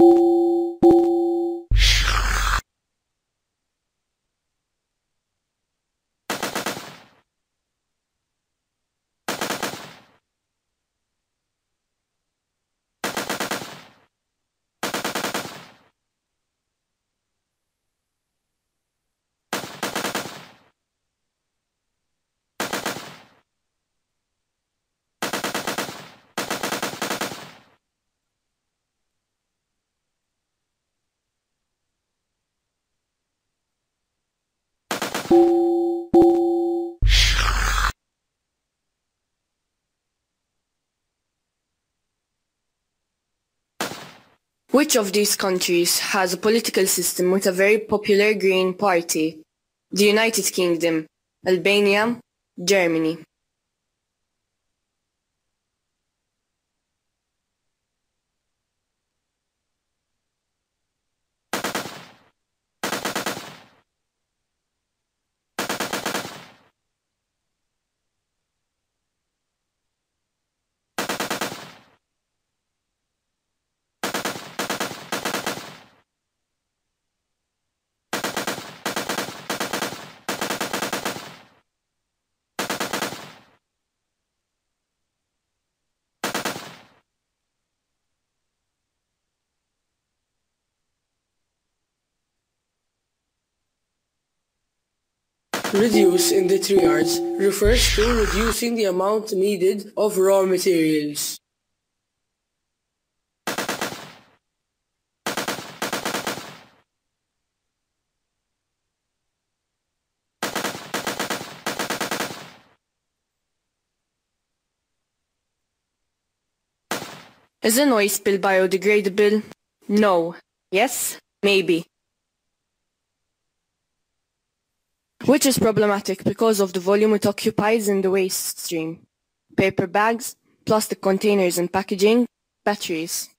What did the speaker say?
you Which of these countries has a political system with a very popular Green Party? The United Kingdom, Albania, Germany. Reduce in the triads refers to reducing the amount needed of raw materials. Is an oil spill biodegradable? No. Yes? Maybe. Which is problematic because of the volume it occupies in the waste stream. Paper bags, plastic containers and packaging, batteries.